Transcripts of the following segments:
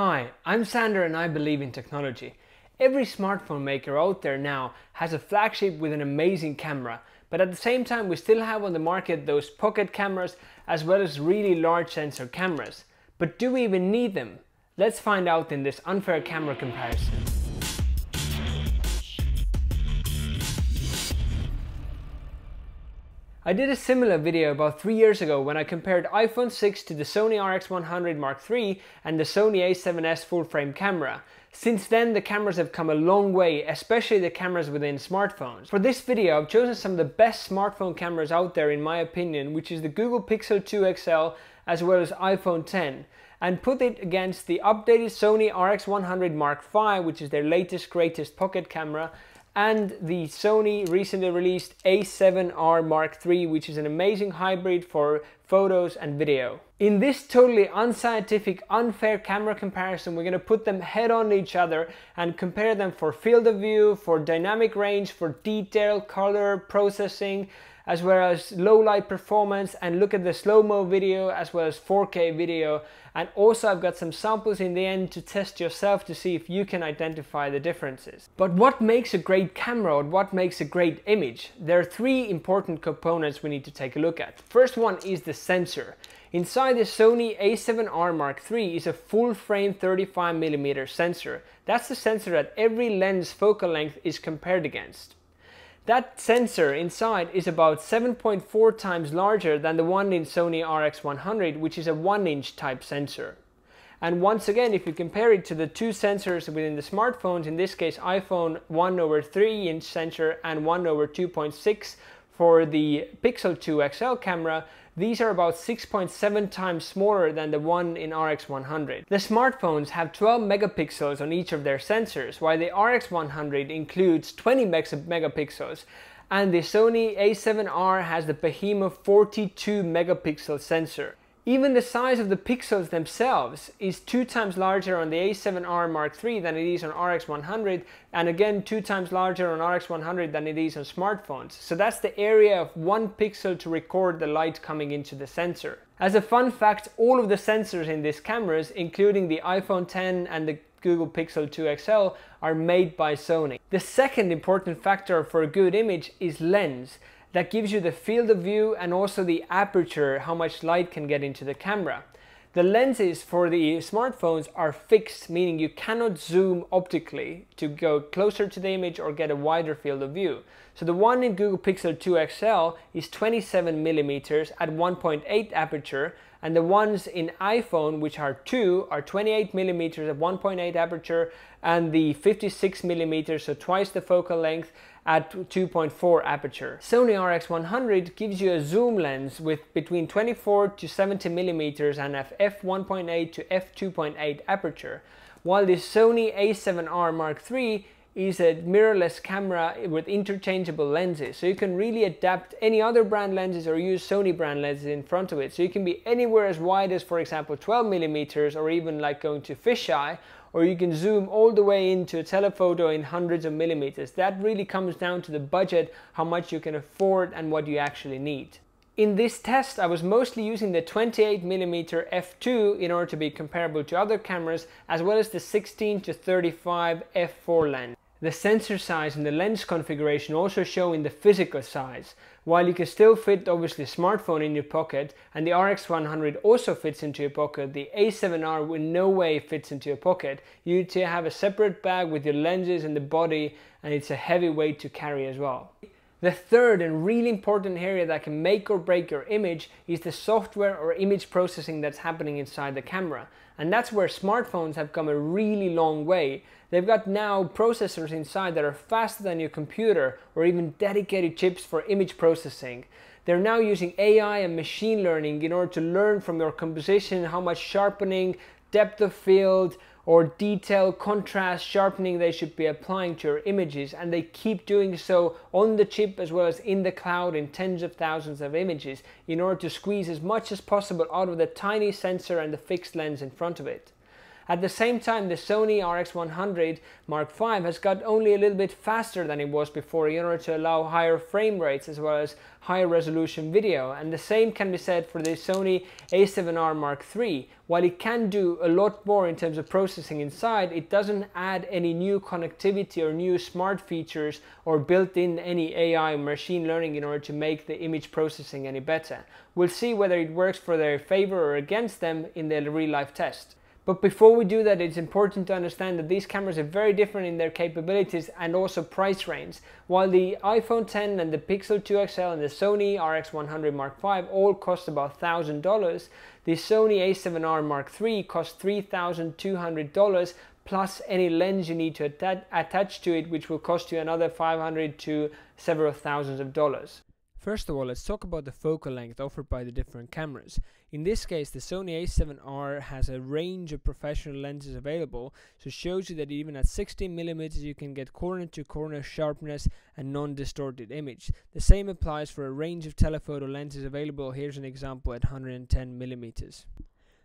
Hi, I'm Sander and I believe in technology. Every smartphone maker out there now has a flagship with an amazing camera, but at the same time we still have on the market those pocket cameras as well as really large sensor cameras. But do we even need them? Let's find out in this unfair camera comparison. I did a similar video about 3 years ago when I compared iPhone 6 to the Sony RX100 Mark III and the Sony a7S full frame camera. Since then the cameras have come a long way, especially the cameras within smartphones. For this video I've chosen some of the best smartphone cameras out there in my opinion, which is the Google Pixel 2 XL as well as iPhone 10 and put it against the updated Sony RX100 Mark V, which is their latest greatest pocket camera, and the Sony recently released a7R Mark III, which is an amazing hybrid for photos and video. In this totally unscientific, unfair camera comparison, we're to put them head on each other and compare them for field of view, for dynamic range, for detail, color, processing, as well as low light performance and look at the slow-mo video as well as 4K video and also I've got some samples in the end to test yourself to see if you can identify the differences. But what makes a great camera or what makes a great image? There are three important components we need to take a look at. First one is the sensor. Inside the Sony a7R Mark III is a full frame 35mm sensor. That's the sensor that every lens focal length is compared against. That sensor inside is about 7.4 times larger than the one in Sony RX100, which is a 1 inch type sensor. And once again, if you compare it to the two sensors within the smartphones, in this case iPhone 1 over 3 inch sensor and 1 over 2.6 for the Pixel 2 XL camera, these are about 6.7 times smaller than the one in RX100. The smartphones have 12 megapixels on each of their sensors, while the RX100 includes 20 megapixels and the Sony a7R has the behemoth 42 megapixel sensor. Even the size of the pixels themselves is two times larger on the A7R Mark III than it is on RX100 and again two times larger on RX100 than it is on smartphones. So that's the area of one pixel to record the light coming into the sensor. As a fun fact, all of the sensors in these cameras, including the iPhone 10 and the Google Pixel 2 XL are made by Sony. The second important factor for a good image is lens that gives you the field of view and also the aperture, how much light can get into the camera. The lenses for the smartphones are fixed, meaning you cannot zoom optically to go closer to the image or get a wider field of view. So the one in Google Pixel 2 XL is 27 millimeters at 1.8 aperture, and the ones in iPhone, which are two, are 28 millimeters at 1.8 aperture, and the 56 millimeters, so twice the focal length, at 2.4 aperture. Sony RX100 gives you a zoom lens with between 24 to 70 millimeters and f1.8 to f2.8 aperture, while the Sony a7R Mark III is a mirrorless camera with interchangeable lenses. So you can really adapt any other brand lenses or use Sony brand lenses in front of it. So you can be anywhere as wide as, for example, 12 millimeters or even like going to fisheye, or you can zoom all the way into a telephoto in hundreds of millimeters. That really comes down to the budget, how much you can afford and what you actually need. In this test, I was mostly using the 28mm f2 in order to be comparable to other cameras, as well as the 16 to 35 f4 lens. The sensor size and the lens configuration also show in the physical size. While you can still fit obviously a smartphone in your pocket and the RX100 also fits into your pocket, the A7R in no way fits into your pocket. You need to have a separate bag with your lenses and the body and it's a heavy weight to carry as well. The third and really important area that can make or break your image is the software or image processing that's happening inside the camera. And that's where smartphones have come a really long way. They've got now processors inside that are faster than your computer or even dedicated chips for image processing. They're now using AI and machine learning in order to learn from your composition how much sharpening, depth of field, or detail, contrast, sharpening they should be applying to your images and they keep doing so on the chip as well as in the cloud in tens of thousands of images in order to squeeze as much as possible out of the tiny sensor and the fixed lens in front of it. At the same time, the Sony RX100 Mark V has got only a little bit faster than it was before in order to allow higher frame rates as well as higher resolution video. And the same can be said for the Sony a7R Mark III. While it can do a lot more in terms of processing inside, it doesn't add any new connectivity or new smart features or built in any AI or machine learning in order to make the image processing any better. We'll see whether it works for their favor or against them in the real life test. But before we do that, it's important to understand that these cameras are very different in their capabilities and also price range. While the iPhone 10 and the Pixel 2 XL and the Sony RX100 Mark V all cost about $1,000, the Sony a7R Mark III costs $3,200 plus any lens you need to attach to it, which will cost you another 500 to several thousands of dollars. First of all, let's talk about the focal length offered by the different cameras. In this case, the Sony a7R has a range of professional lenses available, so shows you that even at 16mm you can get corner to corner sharpness and non-distorted image. The same applies for a range of telephoto lenses available. Here's an example at 110mm.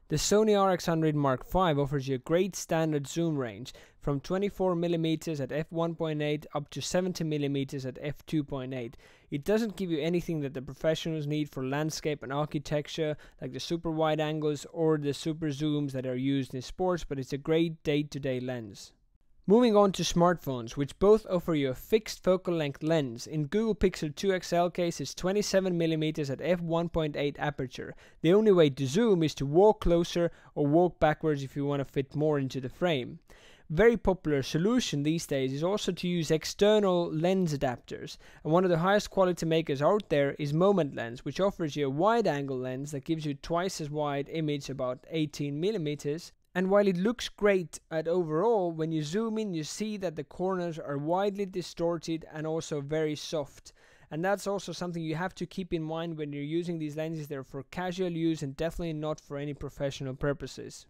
The Sony RX100 Mark V offers you a great standard zoom range from 24mm at f1.8 up to 70mm at f2.8. It doesn't give you anything that the professionals need for landscape and architecture like the super wide angles or the super zooms that are used in sports, but it's a great day-to-day -day lens. Moving on to smartphones, which both offer you a fixed focal length lens. In Google Pixel 2 XL case, it's 27mm at f1.8 aperture. The only way to zoom is to walk closer or walk backwards if you want to fit more into the frame. Very popular solution these days is also to use external lens adapters. And one of the highest quality makers out there is Moment Lens, which offers you a wide angle lens that gives you twice as wide image, about 18 millimeters, and while it looks great at overall, when you zoom in, you see that the corners are widely distorted and also very soft. And that's also something you have to keep in mind when you're using these lenses. They're for casual use and definitely not for any professional purposes.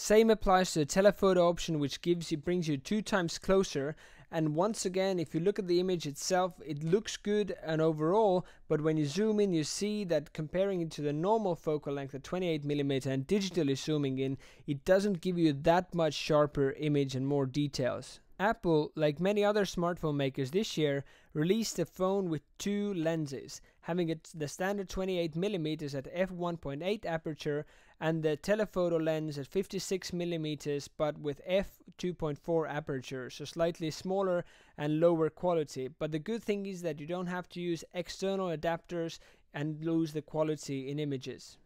Same applies to the telephoto option, which gives you brings you two times closer and once again if you look at the image itself it looks good and overall but when you zoom in you see that comparing it to the normal focal length at 28mm and digitally zooming in it doesn't give you that much sharper image and more details. Apple, like many other smartphone makers this year, released a phone with two lenses, having the standard 28mm at f1.8 aperture and the telephoto lens at 56mm but with f2.4 aperture, so slightly smaller and lower quality. But the good thing is that you don't have to use external adapters and lose the quality in images.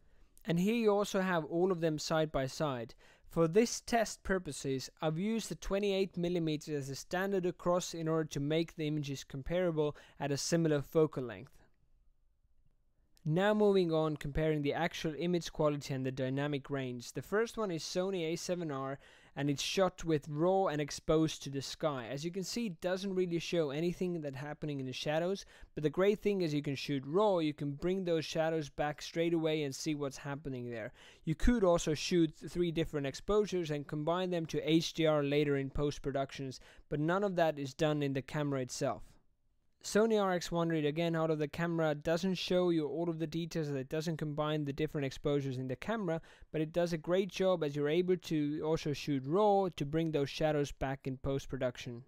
And here you also have all of them side by side. For this test purposes, I've used the 28mm as a standard across in order to make the images comparable at a similar focal length. Now moving on comparing the actual image quality and the dynamic range. The first one is Sony a7R and it's shot with raw and exposed to the sky. As you can see it doesn't really show anything that happening in the shadows but the great thing is you can shoot raw you can bring those shadows back straight away and see what's happening there. You could also shoot three different exposures and combine them to HDR later in post productions but none of that is done in the camera itself. Sony RX100 again out of the camera doesn't show you all of the details it doesn't combine the different exposures in the camera but it does a great job as you're able to also shoot raw to bring those shadows back in post production.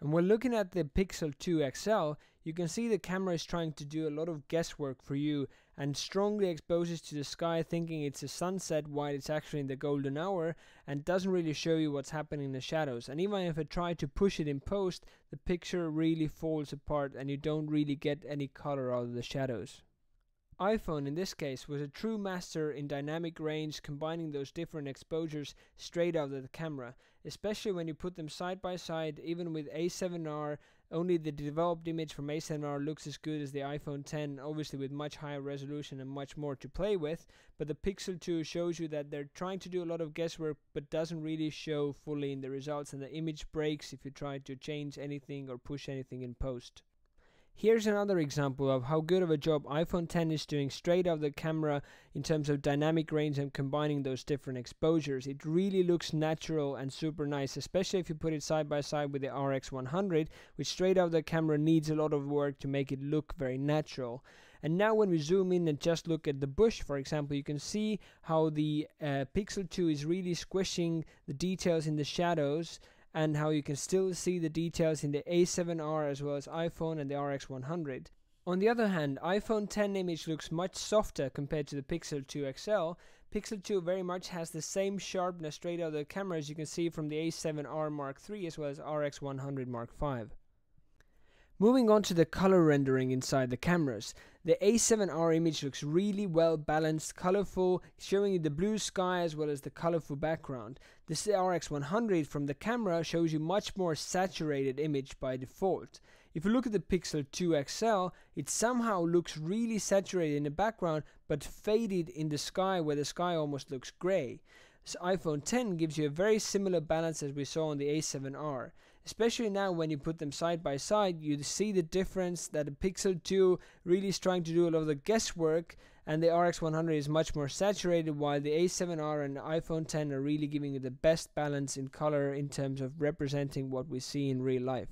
And when looking at the Pixel 2 XL you can see the camera is trying to do a lot of guesswork for you and strongly exposes to the sky thinking it's a sunset while it's actually in the golden hour and doesn't really show you what's happening in the shadows. And even if I try to push it in post the picture really falls apart and you don't really get any color out of the shadows iPhone in this case was a true master in dynamic range combining those different exposures straight out of the camera, especially when you put them side by side even with A7R only the developed image from A7R looks as good as the iPhone 10 obviously with much higher resolution and much more to play with but the Pixel 2 shows you that they're trying to do a lot of guesswork but doesn't really show fully in the results and the image breaks if you try to change anything or push anything in post. Here's another example of how good of a job iPhone 10 is doing straight out of the camera in terms of dynamic range and combining those different exposures. It really looks natural and super nice, especially if you put it side by side with the RX100, which straight out of the camera needs a lot of work to make it look very natural. And now when we zoom in and just look at the bush, for example, you can see how the uh, Pixel 2 is really squishing the details in the shadows and how you can still see the details in the A7R as well as iPhone and the RX100. On the other hand, iPhone 10 image looks much softer compared to the Pixel 2 XL. Pixel 2 very much has the same sharpness straight out of the camera as you can see from the A7R Mark III as well as RX100 Mark V. Moving on to the color rendering inside the cameras. The A7R image looks really well balanced, colorful, showing you the blue sky as well as the colorful background. The RX100 from the camera shows you much more saturated image by default. If you look at the Pixel 2 XL, it somehow looks really saturated in the background but faded in the sky where the sky almost looks gray. So iPhone 10 gives you a very similar balance as we saw on the A7R. Especially now when you put them side by side, you see the difference that the Pixel 2 really is trying to do a lot of the guesswork and the RX100 is much more saturated while the A7R and iPhone 10 are really giving you the best balance in color in terms of representing what we see in real life.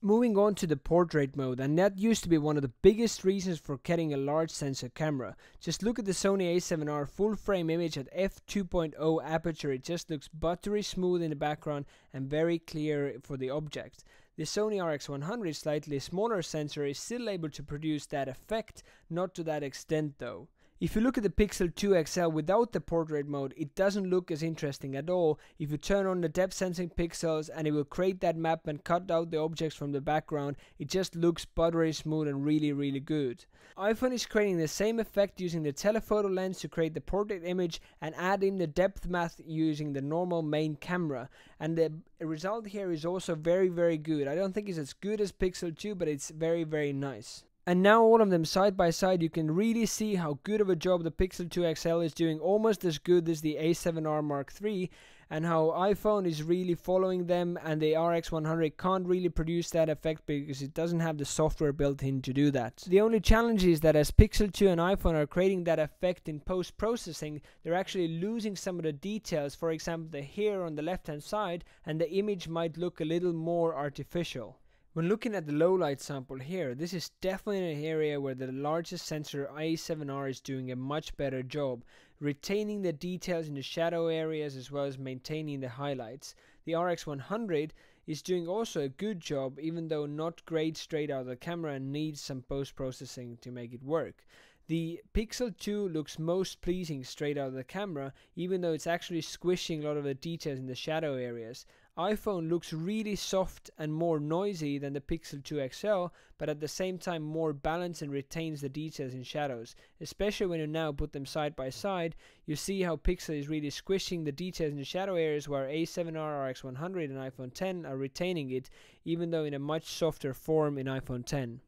Moving on to the portrait mode, and that used to be one of the biggest reasons for getting a large sensor camera. Just look at the Sony a7R full frame image at f2.0 aperture, it just looks buttery smooth in the background and very clear for the object. The Sony RX100 slightly smaller sensor is still able to produce that effect, not to that extent though. If you look at the Pixel 2 XL without the portrait mode, it doesn't look as interesting at all. If you turn on the depth sensing pixels and it will create that map and cut out the objects from the background, it just looks buttery smooth and really really good. iPhone is creating the same effect using the telephoto lens to create the portrait image and add in the depth map using the normal main camera. And the result here is also very very good. I don't think it's as good as Pixel 2 but it's very very nice. And now all of them side by side, you can really see how good of a job the Pixel 2 XL is doing, almost as good as the A7R Mark III, and how iPhone is really following them, and the RX100 can't really produce that effect because it doesn't have the software built in to do that. The only challenge is that as Pixel 2 and iPhone are creating that effect in post processing, they're actually losing some of the details, for example, the hair on the left hand side, and the image might look a little more artificial. When looking at the low light sample here, this is definitely an area where the largest sensor A7R is doing a much better job, retaining the details in the shadow areas as well as maintaining the highlights. The RX100 is doing also a good job even though not great straight out of the camera and needs some post processing to make it work. The Pixel 2 looks most pleasing straight out of the camera, even though it's actually squishing a lot of the details in the shadow areas iPhone looks really soft and more noisy than the Pixel 2 XL, but at the same time more balanced and retains the details in shadows. Especially when you now put them side by side, you see how Pixel is really squishing the details in the shadow areas where A7R, RX100 and iPhone 10 are retaining it, even though in a much softer form in iPhone 10.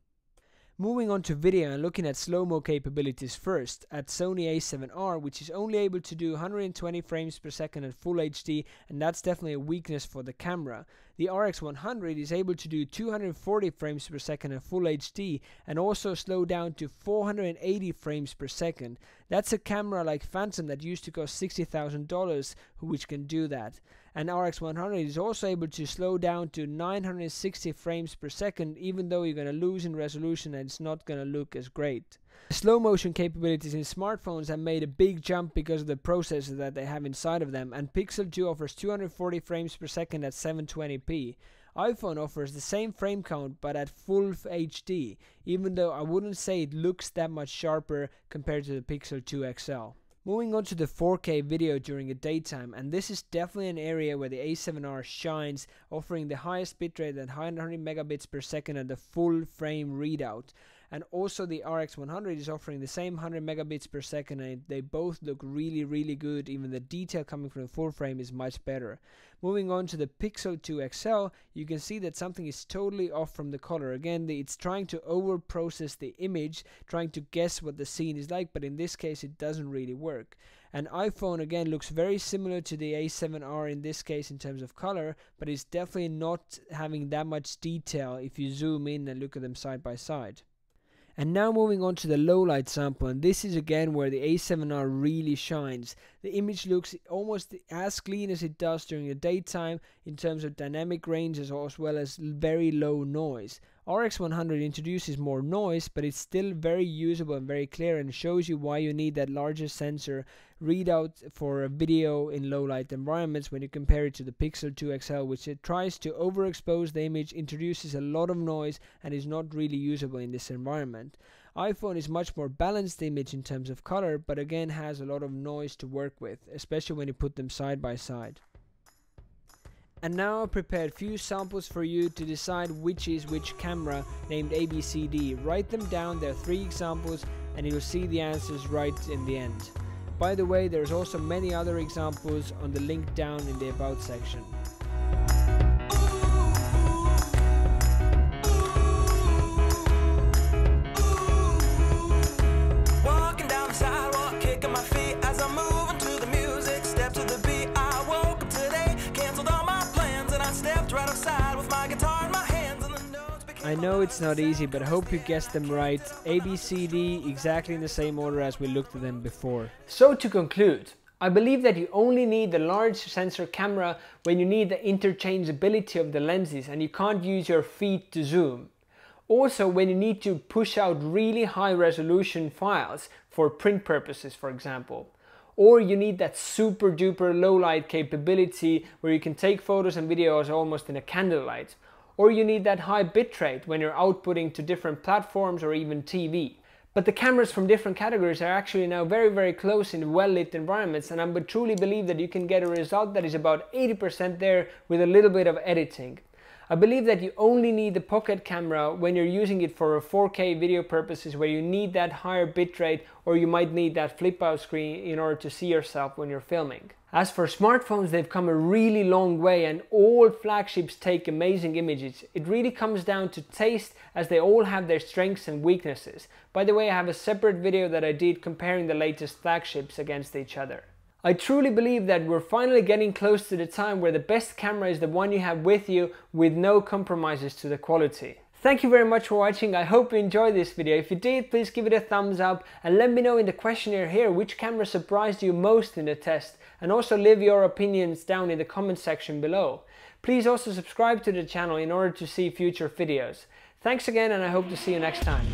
Moving on to video and looking at slow-mo capabilities first, at Sony a7R which is only able to do 120 frames per second at full HD and that's definitely a weakness for the camera. The RX100 is able to do 240 frames per second at full HD and also slow down to 480 frames per second. That's a camera like Phantom that used to cost $60,000 which can do that. And RX100 is also able to slow down to 960 frames per second even though you're going to lose in resolution and it's not going to look as great. Slow motion capabilities in smartphones have made a big jump because of the processor that they have inside of them, and Pixel 2 offers 240 frames per second at 720p. iPhone offers the same frame count but at full HD, even though I wouldn't say it looks that much sharper compared to the Pixel 2 XL. Moving on to the 4K video during the daytime, and this is definitely an area where the A7R shines, offering the highest bitrate at 100 megabits per second at the full frame readout and also the RX100 is offering the same 100 megabits per second and they both look really really good. Even the detail coming from the full frame is much better. Moving on to the Pixel 2 XL you can see that something is totally off from the color. Again it's trying to over process the image trying to guess what the scene is like but in this case it doesn't really work. And iPhone again looks very similar to the A7R in this case in terms of color, but it's definitely not having that much detail if you zoom in and look at them side by side. And now moving on to the low light sample and this is again where the A7R really shines. The image looks almost as clean as it does during the daytime in terms of dynamic ranges as well as very low noise. RX100 introduces more noise, but it's still very usable and very clear and shows you why you need that larger sensor readout for a video in low light environments when you compare it to the Pixel 2 XL, which it tries to overexpose the image, introduces a lot of noise, and is not really usable in this environment. iPhone is much more balanced image in terms of color, but again has a lot of noise to work with, especially when you put them side by side. And now I prepared few samples for you to decide which is which camera named ABCD. Write them down, there are three examples and you'll see the answers right in the end. By the way, there's also many other examples on the link down in the about section. I know it's not easy, but I hope you guessed them right. A, B, C, D, exactly in the same order as we looked at them before. So to conclude, I believe that you only need the large sensor camera when you need the interchangeability of the lenses and you can't use your feet to zoom. Also when you need to push out really high resolution files for print purposes for example. Or you need that super duper low light capability where you can take photos and videos almost in a candlelight or you need that high bitrate when you're outputting to different platforms or even TV. But the cameras from different categories are actually now very very close in well lit environments and I would truly believe that you can get a result that is about 80% there with a little bit of editing. I believe that you only need the pocket camera when you're using it for 4K video purposes where you need that higher bitrate or you might need that flip out screen in order to see yourself when you're filming. As for smartphones, they've come a really long way and all flagships take amazing images. It really comes down to taste as they all have their strengths and weaknesses. By the way, I have a separate video that I did comparing the latest flagships against each other. I truly believe that we're finally getting close to the time where the best camera is the one you have with you with no compromises to the quality. Thank you very much for watching, I hope you enjoyed this video. If you did, please give it a thumbs up and let me know in the questionnaire here which camera surprised you most in the test and also leave your opinions down in the comment section below. Please also subscribe to the channel in order to see future videos. Thanks again and I hope to see you next time.